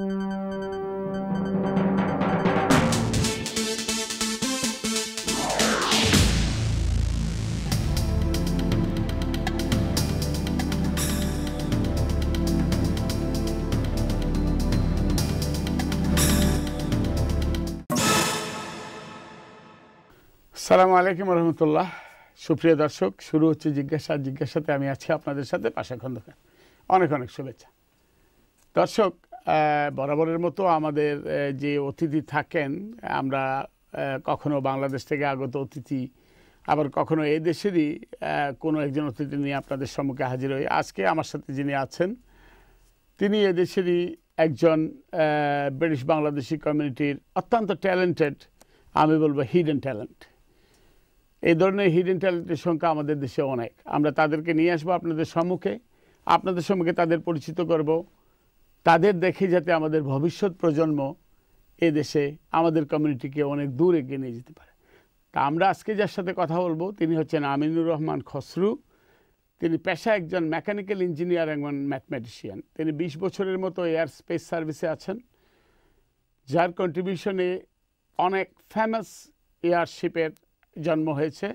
সালামু আলাইকুম রহমতুল্লাহ। সুপ্রিয় দর্শক, শুরু হচ্ছে জিজ্ঞাসা। জিজ্ঞাসাতে আমি আছি আপনাদের সাথে পাশা খন্দকার। অনেক অনেক শুভেচ্ছা। দর্শক বরাবরের মতো আমাদের যে অতিথি থাকেন, আমরা কখনো বাংলাদেশ থেকে আগত অতিথি, আবার কখনো এই দেশেরই কোনো একজন অতিথি নিয়ে আপনাদের সম্মুখে হাজির হই। আজকে আমার সাথে যিনি আছেন, তিনি এদেশেরই একজন ব্রিটিশ বাংলাদেশি কমিউনিটির অত্যন্ত ট্যালেন্টেড, আমি বলব হিডেন ট্যালেন্ট। এই ধরনের হিডেন ট্যালেন্টের সংখ্যা আমাদের দেশে অনেক। আমরা তাদেরকে নিয়ে আসব আপনাদের সম্মুখে। আপনাদের সম্মুখে তাদের পরিচিত করব। তাদের দেখে যাতে আমাদের ভবিষ্যৎ প্রজন্ম এ দেশে, আমাদের কমিউনিটিকে অনেক দূর এগিয়ে নিয়ে যেতে পারে। তা আমরা আজকে যার সাথে কথা বলব, তিনি হচ্ছেন আমিনুর রহমান খসরু। তিনি পেশা একজন মেকানিক্যাল ইঞ্জিনিয়ার এবং ম্যাথমেটিশিয়ান তিনি বিশ বছরের মতো এয়ার স্পেস সার্ভিসে আছেন, যার কন্ট্রিবিউশনে অনেক ফেমাস এয়ারশিপের জন্ম হয়েছে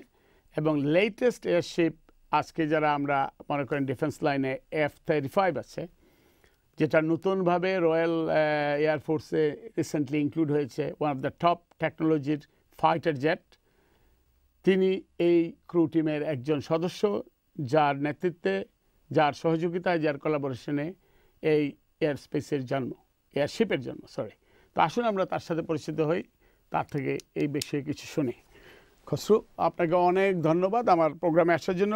এবং লেটেস্ট এয়ারশিপ আজকে যারা আমরা মনে করেন ডিফেন্স লাইনে এফ থার্টি ফাইভ আছে যেটা নতুনভাবে রয়্যাল এয়ারফোর্সে রিসেন্টলি ইনক্লুড হয়েছে ওয়ান অফ দ্য টপ টেকনোলজির ফাইটার জেট তিনি এই ক্রু টিমের একজন সদস্য, যার নেতৃত্বে, যার সহযোগিতায়, যার কোলাবোরেশনে এই এয়ার স্পেসের জন্ম এয়ারশিপের জন্ম সরি তো আসুন আমরা তার সাথে পরিচিত হই, তার থেকে এই বিষয়ে কিছু শুনি। খসরু, আপনাকে অনেক ধন্যবাদ আমার প্রোগ্রামে আসার জন্য।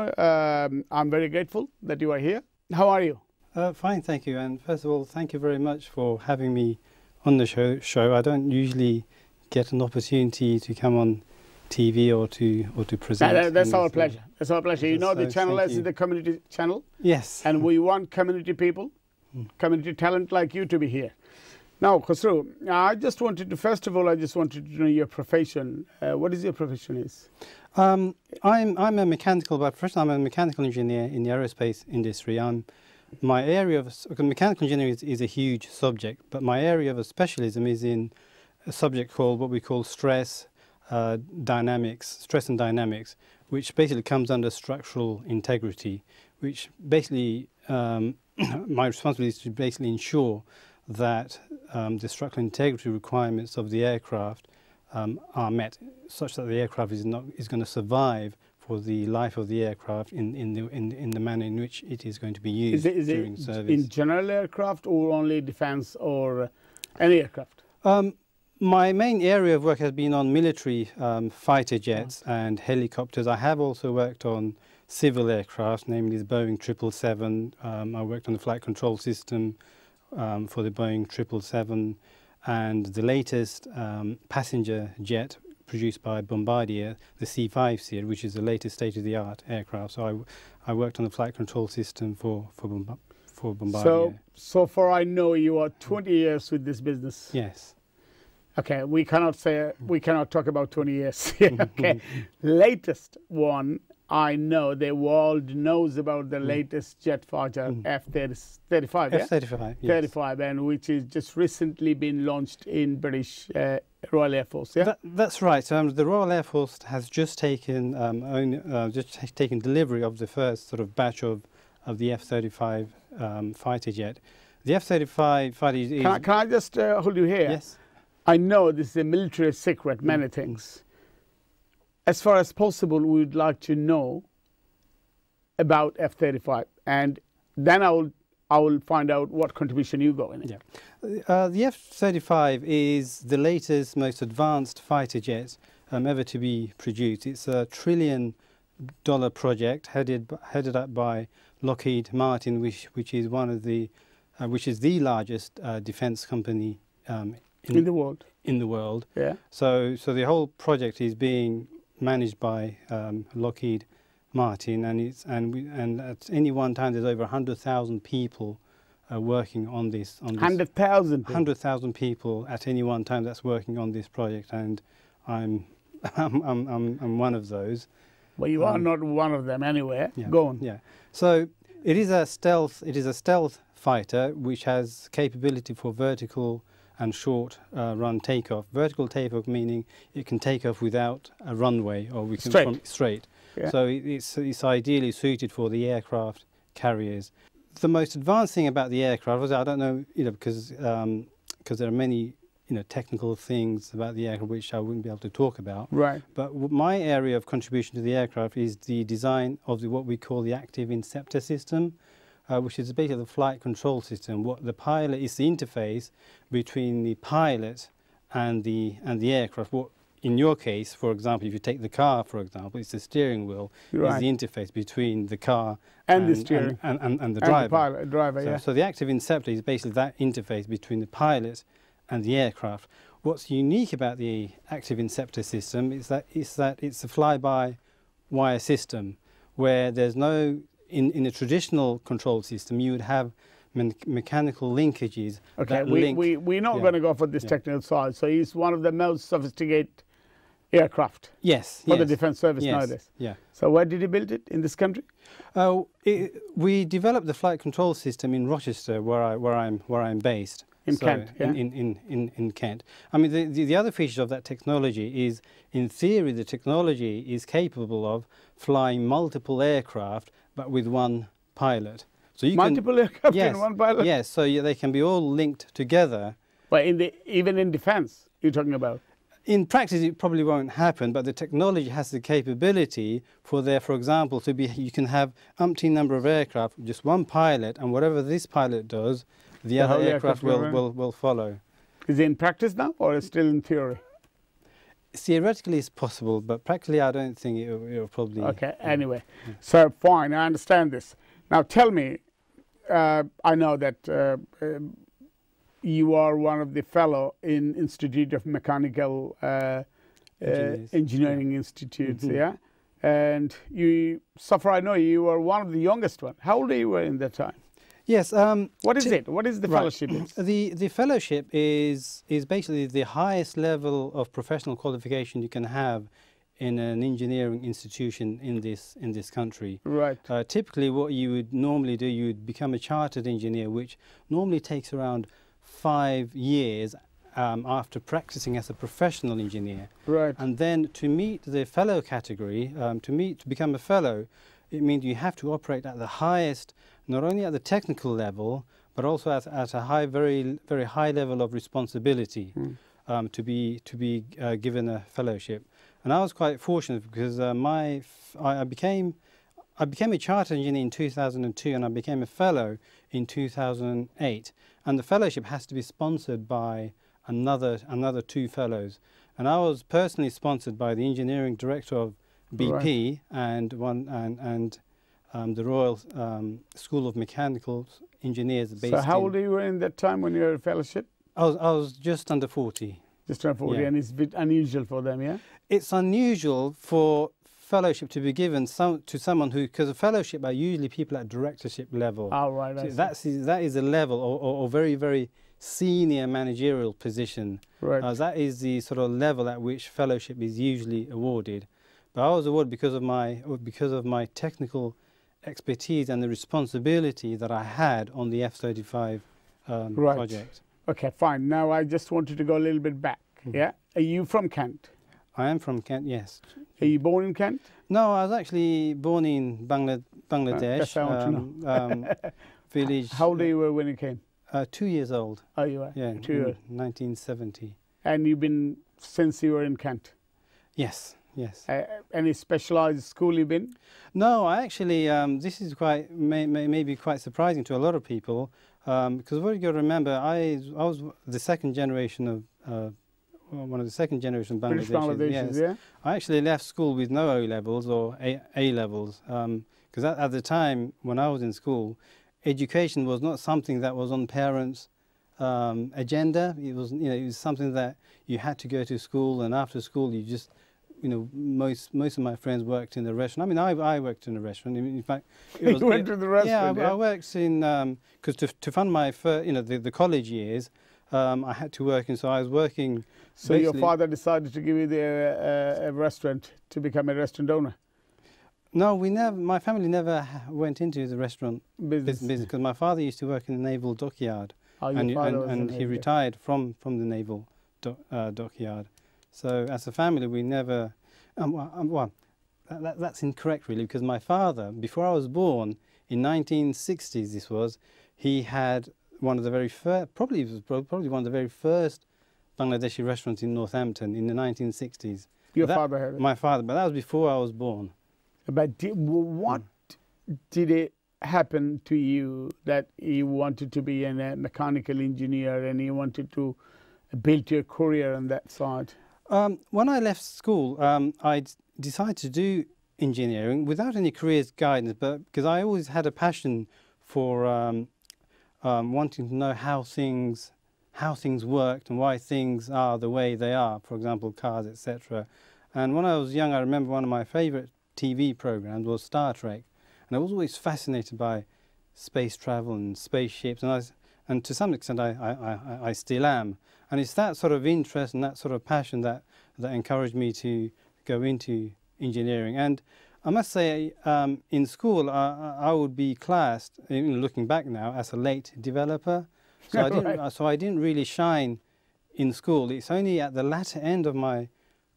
I am very grateful that you are here how are you Uh, fine, thank you. And first of all, thank you very much for having me on the show. Show I don't usually get an opportunity to come on TV or to or to present. that's our so- pleasure. That's our pleasure. You know the channel is the community channel, Yes. and we want community people, Mm. community talent like you to be here. Now, Khosrow, I just wanted to, first of all, I just wanted to know your profession. Uh, what is your profession is? Um, I'm I'm a mechanical by profession. I'm a mechanical engineer in the aerospace industry. I'm my area of mechanical engineering is, is a huge subject, but my area of specialism is in a subject called what we call stress uh, dynamics, stress and dynamics, which basically comes under structural integrity, which basically um, my responsibility is to basically ensure that um, the structural integrity requirements of the aircraft um, are met, such that the aircraft is not is going to survive for the life of the aircraft in, in the in, in the manner in which it is going to be used Is it, is during it service. in general aircraft or only defense or uh, any aircraft? Um, my main area of work has been on military um, fighter jets and helicopters. I have also worked on civil aircraft, namely the Boeing 777. Um, I worked on the flight control system um, for the Boeing 777 and the latest um, passenger jet produced by Bombardier, the C5 series, which is the latest state-of-the-art aircraft. So I, I worked on the flight control system for for, for Bombardier. So, so far I know you are 20 years with this business. yes. Okay, we cannot say we cannot talk about 20 years. okay, latest one I know the world knows about the latest jet fighter Mm. F-35. F-35. Yes. 35, and which is just recently been launched in British uh, Royal Air Force. Yeah, That, that's right. Um, the Royal Air Force has just taken um, own, uh, just ta- taken delivery of the first sort of batch of, of the F-35 um, fighter jet. The F-35 fighter is, can, I, can I just uh, hold you here? yes. I know this is a military secret, many Mm. things. As far as possible, we would like to know about F-35, and then I will I will find out what contribution you go in it. Yeah. Uh, the F-35 is the latest, most advanced fighter jet um, ever to be produced. It's a trillion dollar project headed headed up by Lockheed Martin, which which is one of the uh, which is the largest uh, defense company um, in the world. in the world. Yeah. So, so the whole project is being managed by um, Lockheed Martin, and it's and we and at any one time there's over hundred thousand people uh, working on this. On this Hundred thousand. hundred thousand people at any one time that's working on this project, and I'm I'm I'm, I'm, I'm one of those. Well, you are um, not one of them anyway. Yeah. Go on. Yeah. So it is a stealth. It is a stealth fighter which has capability for vertical and short uh, run takeoff. Vertical takeoff meaning it can take off without a runway or we can Straight. straight. Yeah. So it's it's ideally suited for the aircraft carriers. The most advanced thing about the aircraft was I don't know you know because because there are many you know technical things about the aircraft which I wouldn't be able to talk about. Right. But w- my area of contribution to the aircraft is the design of the, what we call the active inceptor system, uh, which is basically the flight control system. What the pilot is the interface between the pilot and the and the aircraft. What in your case, for example, if you take the car, for example, it's the steering wheel is the interface between the car And the steering. and, and, and the And driver. pilot, driver, So, yeah. so the active inceptor is basically that interface between the pilot and the aircraft. What's unique about the active inceptor system is that, is that it's a fly-by-wire system where there's no, in, in a traditional control system, you would have me- mechanical linkages Okay, that we, link. we, we're not yeah. going to go for this Yeah. technical side. So it's one of the most sophisticated aircraft yes, for yes, the defense service yes, nowadays. Yeah. So where did he build it? In this country? Uh, it, we developed the flight control system in Rochester, where I where I'm where I'm based. In So, Kent, yeah? in, in, in, in, Kent. I mean, the, the, the other feature of that technology is, in theory, the technology is capable of flying multiple aircraft, but with one pilot. So you Multiple aircraft yes, in one pilot? yes, so they can be all linked together. But in the, even in defense, you're talking about? In practice, it probably won't happen, but the technology has the capability for there, for example, to be you can have umpteen number of aircraft, just one pilot, and whatever this pilot does, the, The other aircraft aircraft will will, will, follow. Is it in practice now or is it still in theory? Theoretically, it's possible, but practically, I don't think it will, probably. Okay, anyway. Yeah. So fine, I understand this. Now tell me, uh, I know that uh, you are one of the fellow in Institute of Mechanical uh, uh, Engineering Institutes, Mhm. yeah? And you, so far I know you are one of the youngest one. How old are you in that time? Yes. Um, What is it? What is the right. fellowship? is? the the fellowship is is basically the highest level of professional qualification you can have in an engineering institution in this in this country. Right. Uh, typically, what you would normally do, you would become a chartered engineer, which normally takes around five years um, after practicing as a professional engineer. Right. And then to meet the fellow category, um, to meet to become a fellow, it means you have to operate at the highest, not only at the technical level, but also at, at a high, very very high level of responsibility Mm. um, to be to be uh, given a fellowship. And I was quite fortunate because uh, my I became I became a chartered engineer in 2002, and I became a fellow in 2008. And the fellowship has to be sponsored by another another two fellows. And I was personally sponsored by the engineering director of BP and one and and um, the Royal um, School of Mechanical Engineers based So how old were you in that time when you were a fellowship? I was I was just under 40. Just around 40, Yeah. and it's a bit unusual for them, yeah? it's unusual for fellowship to be given some, to someone who, because a fellowship are usually people at directorship level. Oh, right. So that's that is a level or, or, or very very senior managerial position. right. Uh, that is the sort of level at which fellowship is usually awarded. But I was awarded because of my because of my technical expertise and the responsibility that I had on the F-35 um, Right. project. Okay, fine. Now I just wanted to go a little bit back. Mhm. Yeah, are you from Kent? I am from Kent. Yes. Are you born in Kent? No, I was actually born in Bangla- Bangladesh, that's what I want to um, um, village. How old are you when you came? Uh, two years old. Oh, you are. Yeah, Two in years. 1970. And you've been since you were in Kent. Yes, yes. Uh, any specialized school you've been? No, I actually, um, this is quite, may, may, maybe quite surprising to a lot of people, because what you got to remember, I, I was the second generation of, uh, well, one of the second generation British Bangladeshis. Bangladeshis, yes. yeah. I actually left school with no O levels or A, A levels, because at, at the time when I was in school, education was not something that was on parents' um, agenda. It was, you know, it was something that you had to go to school, and after school, you just, you know, most most of my friends worked in the restaurant. I mean, I, I worked in a restaurant. In in fact, it You went to the restaurant, Yeah, I, yeah? I worked in because to to fund my fir- you know the, the college years, um, I had to work, and so I was working. So your father decided to give you the uh, a restaurant to become a restaurant owner. No, we never. My family never went into the restaurant business? business because my father used to work in the naval dockyard, Oh, and, and, and he retired from from the naval dock, uh, dockyard. So as a family, we never. Um, well, um, well that, that, that's incorrect really because my father, before I was born, in 1960s this was, he had one of the very first, probably was probably one of the very first Bangladeshi restaurants in Northampton in the 1960s. Your that- father had it. My father, but that was before I was born. But di- w- what did it happen to you that you wanted to be an, a mechanical engineer and you wanted to build your career on that side? Um, when I left school, um, I decided to do engineering without any careers guidance, but because I always had a passion for um, um, wanting to know how things how things worked and why things are the way they are. For example, cars, etc. And when I was young, I remember one of my favourite TV programs was Star Trek, and I was always fascinated by space travel and spaceships, and I and to some extent, I, I, I, I still am. And it's that sort of interest and that sort of passion that, that encouraged me to go into engineering. And I must say, um, in school, I, I would be classed, looking back now, as a late developer. So I didn't, Right. so I didn't really shine in school. It's only at the latter end of my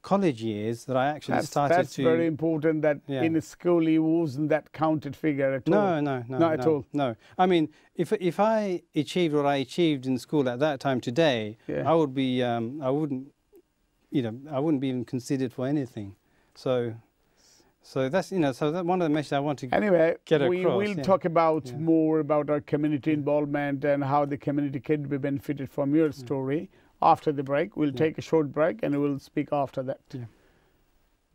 college years that I actually That's, started that's to. very important that Yeah. in school he wasn't that counted figure at all. No, no, no, Not at no, all. No, I mean, if if I achieved what I achieved in school at that time today, Yeah. I would be, um, I wouldn't, you know, I wouldn't be even considered for anything. So, so that's you know, so that one of the messages I want to. Anyway, get across. we will yeah. talk about Yeah. more about our community involvement and how the community can be benefited from your story after the break. We'll Yeah. take a short break and we'll speak after that. Yeah.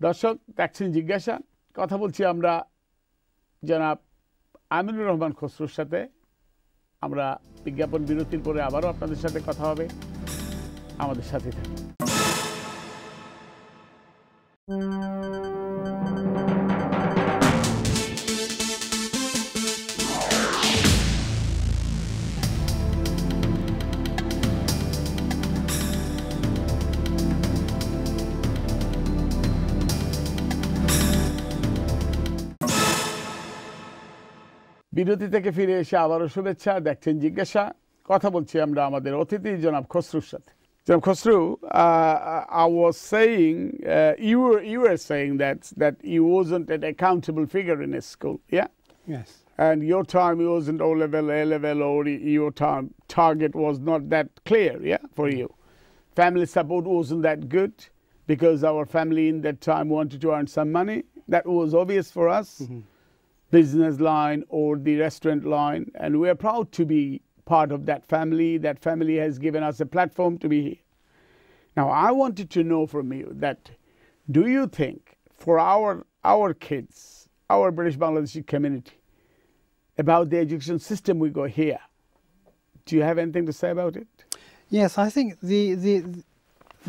দর্শক দেখছেন জিজ্ঞাসা কথা বলছি আমরা জনাব আমিনুর রহমান খসরুর সাথে আমরা বিজ্ঞাপন বিরতির পরে আবারও আপনাদের সাথে কথা হবে আমাদের সাথে থাকুন বিরতি থেকে ফিরে এসে আবারও শুভেচ্ছা দেখছেন জিজ্ঞাসা কথা বলছি আমরা আমাদের অতিথি জনাব খসরুর সাথে জনাব Khasru I was saying you you are saying that that you wasn't an accountable figure in a school yeah Yes. and your time wasn't O level, A level, or your time target was not that clear, yeah, for you. Family support wasn't that good because our family in that time wanted to earn some money. That was obvious for us, business line or the restaurant line, and we are proud to be part of that family. That family has given us a platform to be here. Now, I wanted to know from you that do you think for our our kids, our British Bangladeshi community, about the education system we got here, do you have anything to say about it? Yes, I think the, the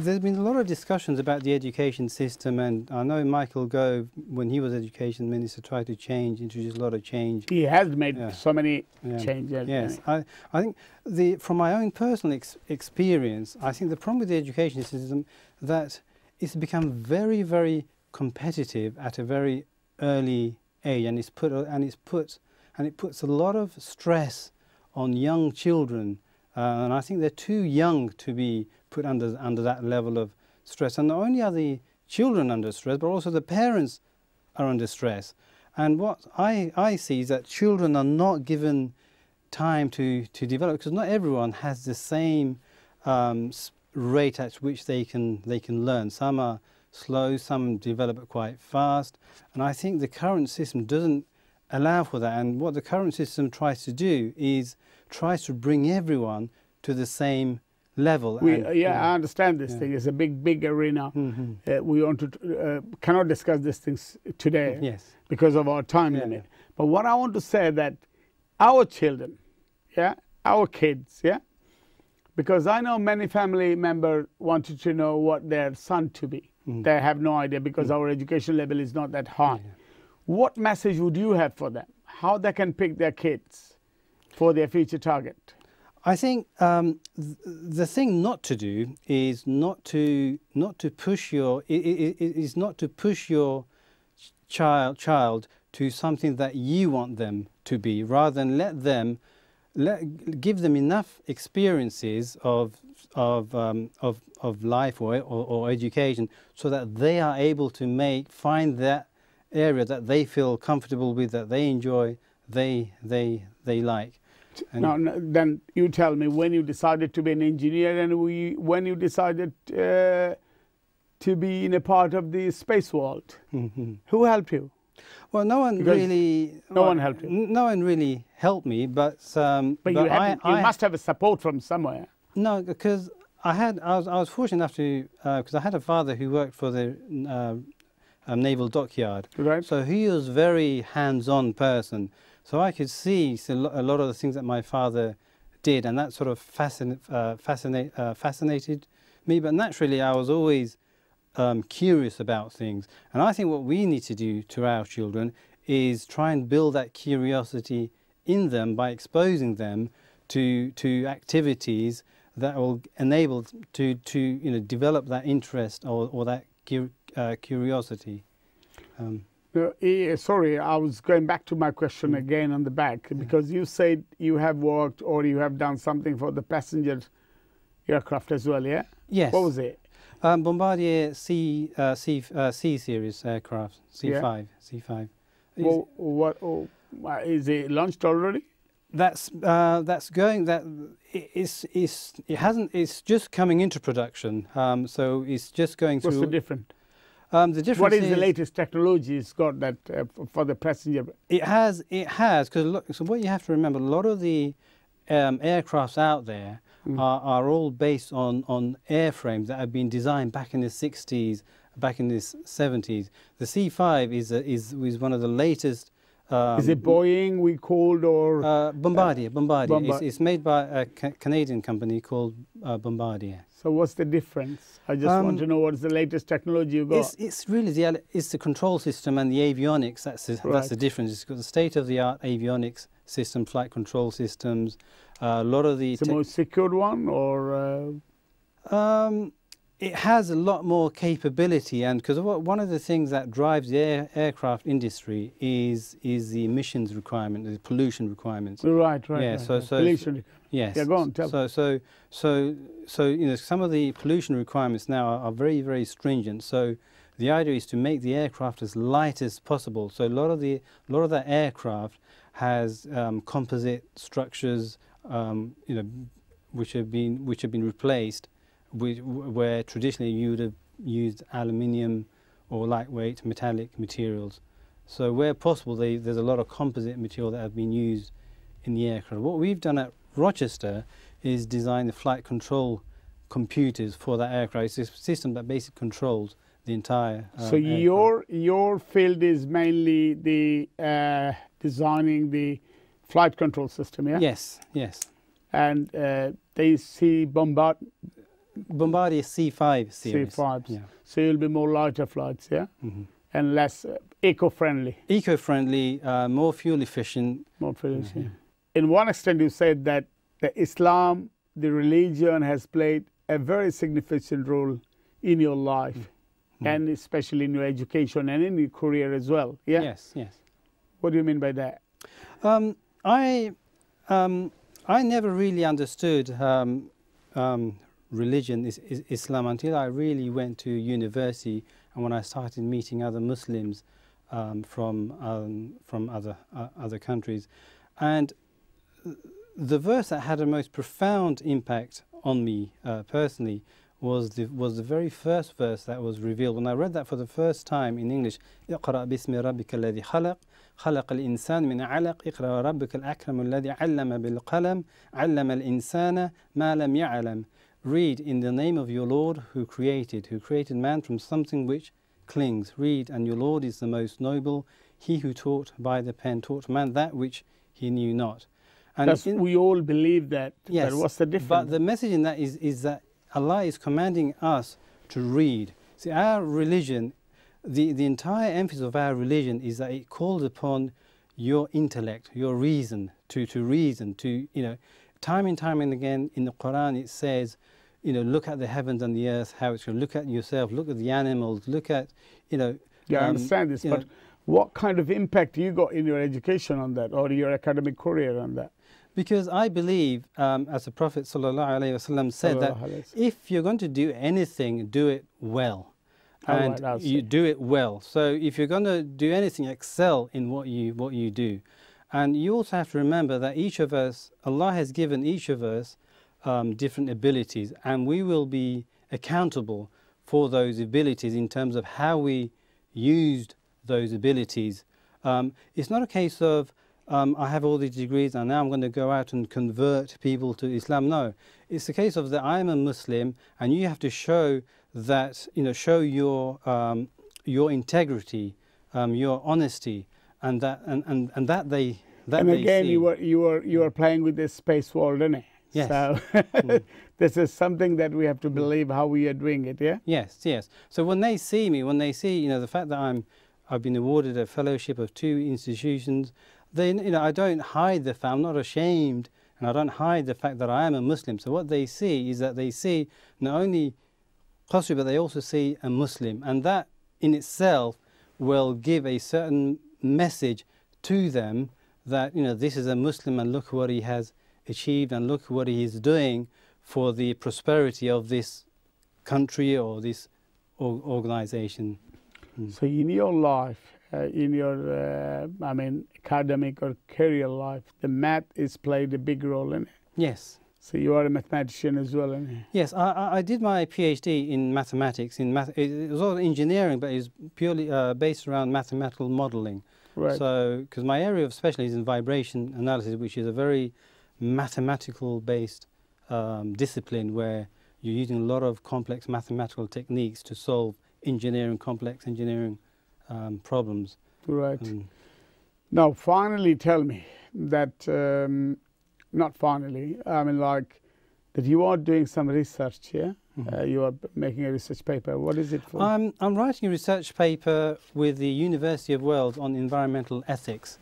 there's been a lot of discussions about the education system, and I know Michael Gove, when he was education minister, tried to change, introduce a lot of change. He has made Yeah. so many Yeah. changes. Yes, I, I think the from my own personal ex- experience, I think the problem with the education system that it's become very, very competitive at a very early age, and it's put and it's put and it puts a lot of stress on young children, uh, and I think they're too young to be put under under that level of stress. And not only are the children under stress, but also the parents are under stress. And what I, I see is that children are not given time to, to develop because not everyone has the same um, rate at which they can, they can learn. Some are slow, some develop quite fast. And I think the current system doesn't allow for that. And what the current system tries to do is tries to bring everyone to the same level. We, and- uh, yeah, I understand this Yeah. thing. It's a big, big arena. Mhm. Uh, we want to uh, cannot discuss these things today Yes. because of our time Yeah, limit. But what I want to say that our children, yeah, our kids, yeah, because I know many family members wanted to know what their son to be. Mm. They have no idea because our education level is not that high. What message would you have for them? How they can pick their kids for their future target? I think um, th- the thing not to do is not to not to push your is not to push your child child to something that you want them to be, rather than let them let, give them enough experiences of of um, of of life or, or, or education, so that they are able to make find that area that they feel comfortable with, that they enjoy, they they they like. And Now, then you tell me when you decided to be an engineer and we, when you decided uh, to be in a part of the space world. Mhm. Who helped you? Well, no one Because really. no well, one helped you. No one really helped me, but um, But, you, I, you I- must have a support from somewhere. no, because I had I was I was fortunate enough to because I had a father who worked for the uh, um, naval dockyard, Right? so he was a very hands-on person. So I could see a lot of the things that my father did, and that sort of fascin- uh, fascinate, uh, fascinated me. But naturally, I was always um, curious about things. And I think what we need to do to our children is try and build that curiosity in them by exposing them to to activities that will enable to to you know develop that interest or, or that cu- uh, curiosity. Um, Uh, eh, sorry, I was going back to my question Mm. again on the back because you said you have worked or you have done something for the passenger aircraft as well, yeah? yes. What was it? Um, Bombardier C uh, C uh, C series aircraft C5 C5. Is- Well, what oh, uh, is it launched already? That's uh, that's going. That i- it's it's it hasn't. It's just coming into production. Um, so it's just going What's through. the difference? Um, the difference What is the latest technology it's got that uh, for the passenger? It has. It has because so what you have to remember. A lot of the um, aircrafts out there Mm. are, are all based on on airframes that have been designed back in the 60s, back in the 70s. The C5 is a, is is one of the latest. Um, is it Boeing we called or Uh, Bombardier, Bombardier. Bombard- It's, it's made by a ca- Canadian company called uh, Bombardier. So? What's the difference? I just want Um, to know what is the latest technology you got. It's, it's really the it's the control system and the avionics. That's the, that's the difference. It's got the state of the art avionics system, flight control systems. Uh, a lot of the It's the most secured one, or uh, Um, it has a lot more capability, and because one of the things that drives the air, aircraft industry is is the emissions requirement, the pollution requirements. right, right. Yeah, right, so- right. so- Pollution. Yes. Yeah, go on, tell. So, so, so, so, you know, some of the pollution requirements now are, are very, very stringent. So, the idea is to make the aircraft as light as possible. So, a lot of the, a lot of that aircraft has um, composite structures, um, you know, which have been, which have been replaced, with, where traditionally you would have used aluminium or lightweight metallic materials. So, where possible, they, there's a lot of composite material that have been used in the aircraft. What we've done at Rochester is design the flight control computers for that aircraft. It's a system that basically controls the entire. um, so aircraft. your your field is mainly the uh, designing the flight control system, yeah. Yes, yes. And uh, they see bombard, Bombardier C5 series. C5s. Yeah. so you'll be more lighter flights, yeah, hmm and less uh, eco-friendly, Eco-friendly, uh, more fuel efficient. more fuels. Mhm. yeah. In one extent, you said that the Islam, the religion, has played a very significant role in your life, Mm. and especially in your education and in your career as well. Yeah. Yes, yes. What do you mean by that? Um, I, um, I never really understood um, um, religion, is, is Islam, until I really went to university and when I started meeting other Muslims um, from um, from other uh, other countries, and the verse that had the most profound impact on me uh, personally was the was the very first verse that was revealed. When I read that for the first time in English, اقرأ باسم ربك الذي خلق خلق الإنسان من علق اقرأ ربك الأكرم الذي علم بالقلم علم الإنسان ما لم يعلم Read in the name of your Lord who created, who created man from something which clings. Read, and your Lord is the most noble. He who taught by the pen taught man that which he knew not. And That's, in- we all believe that. Yes, But what's the difference? but the message in that is, is that Allah is commanding us to read. See, our religion, the, the entire emphasis of our religion is that it calls upon your intellect, your reason, to, to reason, to, you know, time and time and again in the Quran it says, you know, look at the heavens and the earth, how it's going. Look at yourself, look at the animals, look at, you know. yeah, I um, understand this, but know, what kind of impact you got in your education on that or your academic career on that? Because I believe, um, as the Prophet ﷺ said, that Sallallahu alayhi wa if you're going to do anything, do it well. And I'll you do it well. So if you're going to do anything, excel in what you what you do. And you also have to remember that each of us, Allah has given each of us um, different abilities, and we will be accountable for those abilities in terms of how we used those abilities. Um, it's not a case of um, I have all these degrees and now I'm going to go out and convert people to Islam. No, it's a case of that I am a Muslim and you have to show that you know show your um, your integrity, um, your honesty, and that and, and, and that they that and they again, see. you were you were you were playing with this space world, innit? Yes. So this is something that we have to believe how we are doing it. Yeah. Yes, yes. So when they see me, when they see, you know, the fact that I'm, I've been awarded a fellowship of two institutions, then you know I don't hide the fact. I'm not ashamed, and I don't hide the fact that I am a Muslim. So what they see is that they see not only Khosrow, but they also see a Muslim, and that in itself will give a certain message to them that you know this is a Muslim, and look what he has achieved, and look what he is doing for the prosperity of this country or this or- organization. Hmm. So in your life, uh, in your uh, I mean academic or career life, the math is played a big role in it. Yes. So you are a mathematician as well, innit? Yes, I, I- did my PhD in mathematics. In math, it was all engineering, but it was purely uh, based around mathematical modeling. Right. So, because my area of specialty is in vibration analysis, which is a very mathematical-based um, discipline where you're using a lot of complex mathematical techniques to solve engineering, complex engineering um, problems. right. Um, Now, finally, tell me that um, not finally. I mean, like that you are doing some research. Yeah. mhm. Uh, you are making a research paper. What is it for? I'm, I'm writing a research paper with the University of Wales on environmental ethics.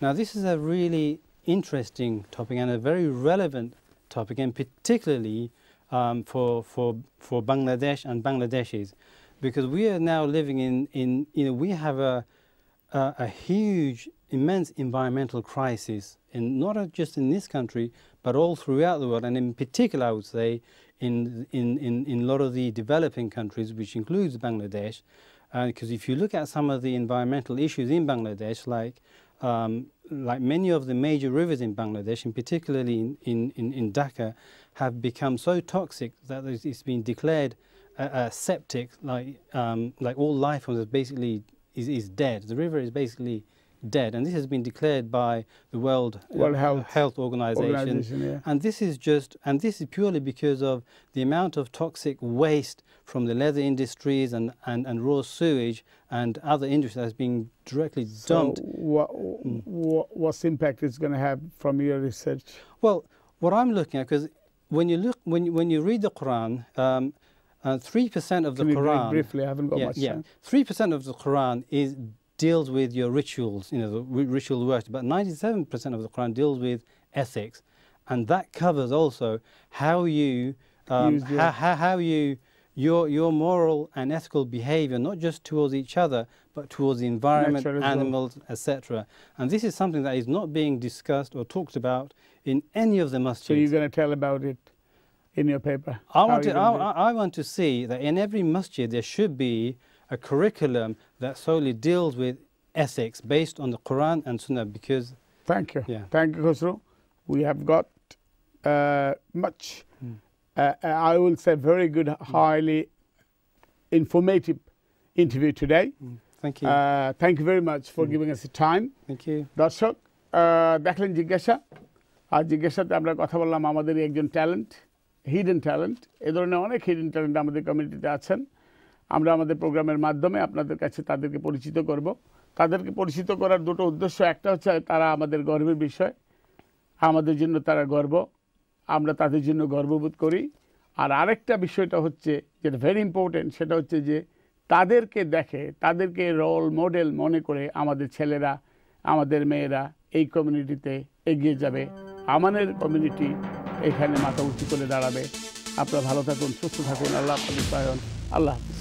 Now, this is a really interesting topic and a very relevant topic, and particularly um, for, for, for Bangladesh and Bangladeshis, because we are now living in, in you know, we have a, a, a huge, immense environmental crisis, in, not just in this country, but all throughout the world, and in particular, I would say, in, in, in, in a lot of the developing countries, which includes Bangladesh. Because if you look at some of the environmental issues in Bangladesh, like, um, like many of the major rivers in Bangladesh, and particularly in, in, in, Dhaka, have become so toxic that it's been declared a, a septic, like, um, like all life forms is basically is, is dead. The river is basically dead, and this has been declared by the World, uh, World Health Health Organization. Organization. Yeah. And this is just, and this is purely because of the amount of toxic waste from the leather industries and, and, and raw sewage and other industries that's being directly So dumped. what, what what's impact it's going to have from your research? Well, what I'm looking at, because when you look, when you, when you read the Quran, um, uh, three percent of the Can Quran, briefly? I haven't got yeah, much yeah, time. three percent of the Quran is deals with your rituals, you know, the ritual worship, but ninety-seven percent of the Quran deals with ethics, and that covers also how you, um, how, how, how you, your your moral and ethical behavior, not just towards each other, but towards the environment, Nature as well. animals, etc. And this is something that is not being discussed or talked about in any of the masjids. So you're going to tell about it in your paper. I How want you to. I, gonna do it? I I want to see that in every masjid there should be a curriculum that solely deals with ethics based on the Quran and Sunnah. Because Thank you. Yeah. Thank you, Khosrow. We have got uh, much, Mm. uh, I will say, very good, highly informative interview today. thank you, Uh, thank you very much for Mm. giving us the time. thank you. দর্শক আহ, দেখলেন জিজ্ঞাসা আর জিজ্ঞাসাতে আমরা কথা বললাম আমাদের একজন talent hidden talent এ ধরনের অনেক হিডেন ট্যালেন্ট আমাদের কমিউনিটিতে আছেন। আমরা আমাদের প্রোগ্রামের মাধ্যমে আপনাদের কাছে তাদেরকে পরিচিত করব। তাদেরকে পরিচিত করার দুটো উদ্দেশ্য, একটা হচ্ছে তারা আমাদের গর্বের বিষয়, আমাদের জন্য তারা গর্ব, আমরা তাদের জন্য গর্ববোধ করি। আর আরেকটা বিষয়টা হচ্ছে যেটা ভেরি ইম্পর্টেন্ট সেটা হচ্ছে যে তাদেরকে দেখে, তাদেরকে রোল মডেল মনে করে আমাদের ছেলেরা, আমাদের মেয়েরা এই কমিউনিটিতে এগিয়ে যাবে। আমাদের কমিউনিটি এখানে মাথা উঁচু করে দাঁড়াবে। আপনারা ভালো থাকুন সুস্থ থাকুন। আল্লাহ আপনাদের আল্লাহ হাফিজ।